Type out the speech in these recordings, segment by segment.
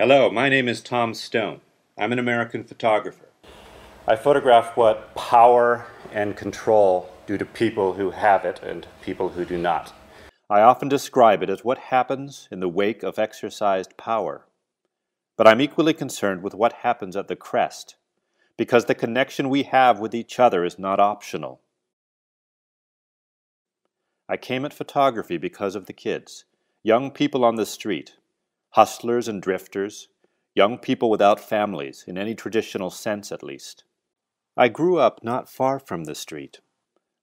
Hello, my name is Tom Stone. I'm an American photographer. I photograph what power and control do to people who have it and people who do not. I often describe it as what happens in the wake of exercised power. But I'm equally concerned with what happens at the crest, because the connection we have with each other is not optional. I came at photography because of the kids, young people on the street, hustlers and drifters, young people without families, in any traditional sense at least. I grew up not far from the street,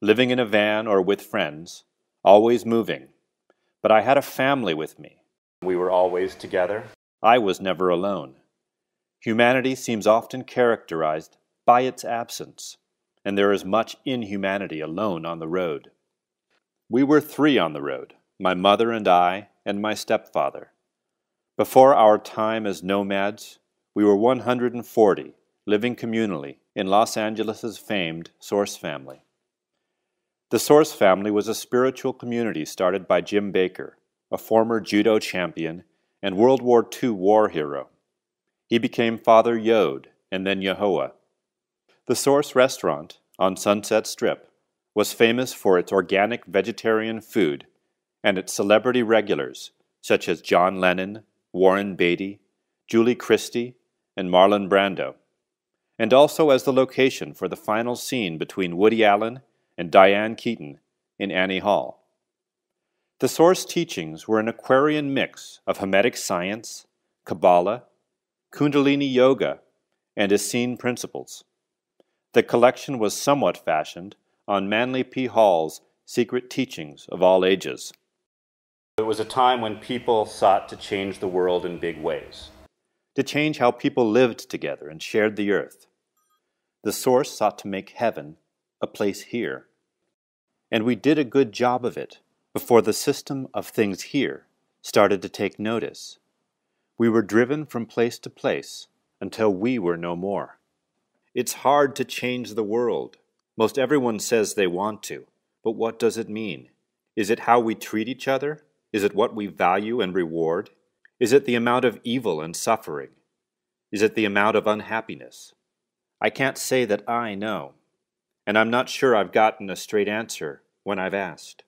living in a van or with friends, always moving. But I had a family with me. We were always together. I was never alone. Humanity seems often characterized by its absence, and there is much inhumanity alone on the road. We were three on the road my mother and I, and my stepfather. Before our time as nomads, we were 140, living communally in Los Angeles' famed Source family. The Source family was a spiritual community started by Jim Baker, a former judo champion and World War II war hero. He became Father Yod and then Yehoah. The Source restaurant on Sunset Strip was famous for its organic vegetarian food and its celebrity regulars such as John Lennon, Warren Beatty, Julie Christie, and Marlon Brando, and also as the location for the final scene between Woody Allen and Diane Keaton in Annie Hall. The source teachings were an Aquarian mix of Hermetic science, Kabbalah, Kundalini Yoga, and Essene principles. The collection was somewhat fashioned on Manly P. Hall's Secret Teachings of All Ages. It was a time when people sought to change the world in big ways, to change how people lived together and shared the earth. The Source sought to make heaven a place here. And we did a good job of it before the system of things here started to take notice. We were driven from place to place until we were no more. It's hard to change the world. Most everyone says they want to, but what does it mean? Is it how we treat each other? Is it what we value and reward? Is it the amount of evil and suffering? Is it the amount of unhappiness? I can't say that I know, and I'm not sure I've gotten a straight answer when I've asked.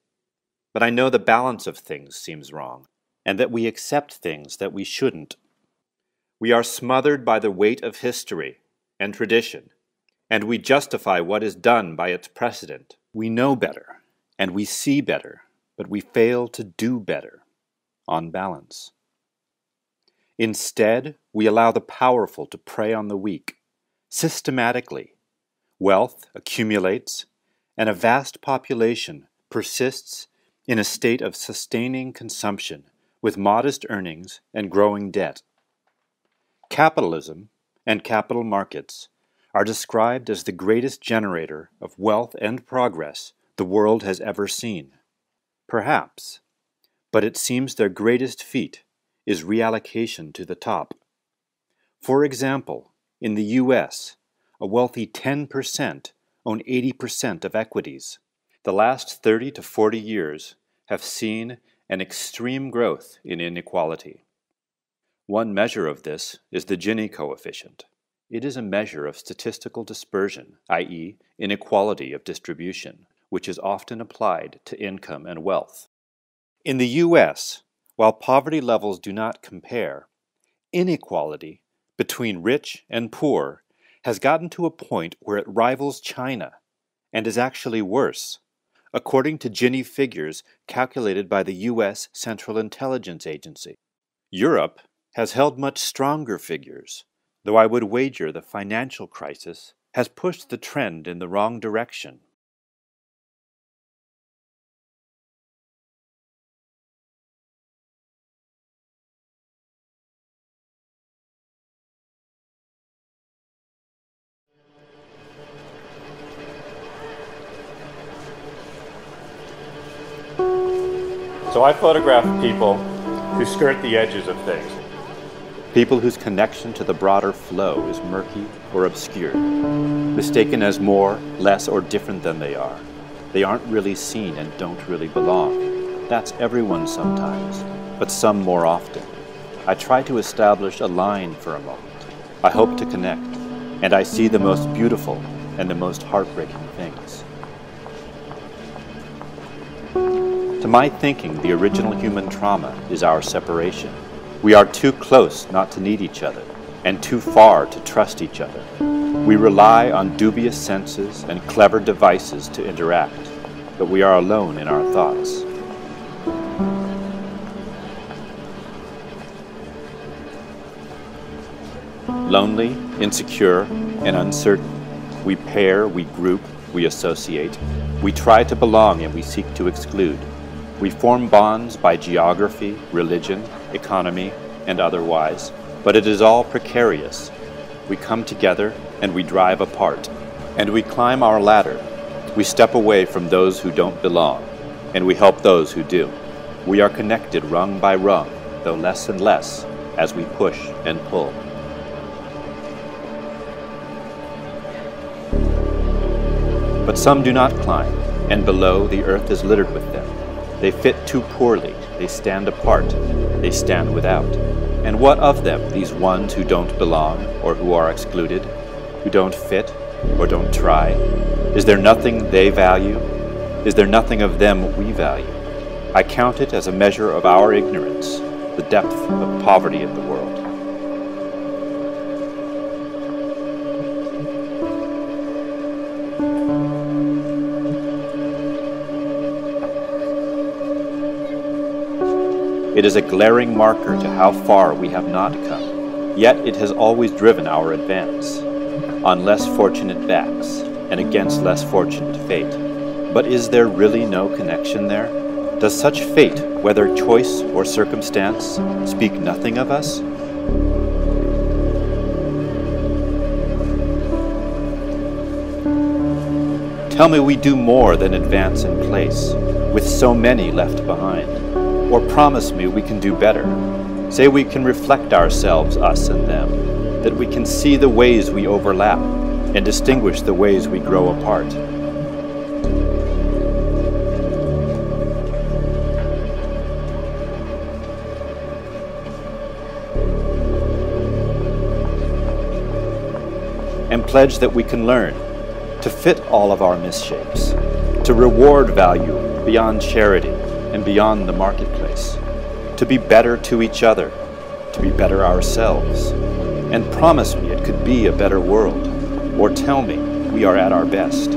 But I know the balance of things seems wrong, and that we accept things that we shouldn't. We are smothered by the weight of history and tradition, and we justify what is done by its precedent. We know better, and we see better, but we fail to do better on balance. Instead, we allow the powerful to prey on the weak. Systematically, wealth accumulates, and a vast population persists in a state of sustaining consumption with modest earnings and growing debt. Capitalism and capital markets are described as the greatest generator of wealth and progress the world has ever seen. Perhaps, but it seems their greatest feat is reallocation to the top. For example, in the US, a wealthy 10% own 80% of equities. The last 30 to 40 years have seen an extreme growth in inequality. One measure of this is the Gini coefficient. It is a measure of statistical dispersion, i.e., inequality of distribution which is often applied to income and wealth. In the U.S., while poverty levels do not compare, inequality between rich and poor has gotten to a point where it rivals China and is actually worse, according to Gini figures calculated by the U.S. Central Intelligence Agency. Europe has held much stronger figures, though I would wager the financial crisis has pushed the trend in the wrong direction. So I photograph people who skirt the edges of things. People whose connection to the broader flow is murky or obscured, mistaken as more, less, or different than they are. They aren't really seen and don't really belong. That's everyone sometimes, but some more often. I try to establish a line for a moment. I hope to connect, and I see the most beautiful and the most heartbreaking things. To my thinking, the original human trauma is our separation. We are too close not to need each other, and too far to trust each other. We rely on dubious senses and clever devices to interact, but we are alone in our thoughts. Lonely, insecure, and uncertain, we pair, we group, we associate. We try to belong and we seek to exclude. We form bonds by geography, religion, economy, and otherwise, but it is all precarious. We come together and we drive apart, and we climb our ladder. We step away from those who don't belong, and we help those who do. We are connected rung by rung, though less and less, as we push and pull. But some do not climb, and below the earth is littered with them. They fit too poorly, they stand apart, they stand without. And what of them, these ones who don't belong, or who are excluded, who don't fit, or don't try? Is there nothing they value? Is there nothing of them we value? I count it as a measure of our ignorance, the depth of poverty in the world. It is a glaring marker to how far we have not come, yet it has always driven our advance, on less fortunate backs and against less fortunate fate. But is there really no connection there? Does such fate, whether choice or circumstance, speak nothing of us? Tell me we do more than advance in place, with so many left behind. Or promise me we can do better. Say we can reflect ourselves, us and them, that we can see the ways we overlap and distinguish the ways we grow apart. And pledge that we can learn to fit all of our misshapes, to reward value beyond charity and beyond the marketplace, to be better to each other, to be better ourselves, and promise me it could be a better world, or tell me we are at our best.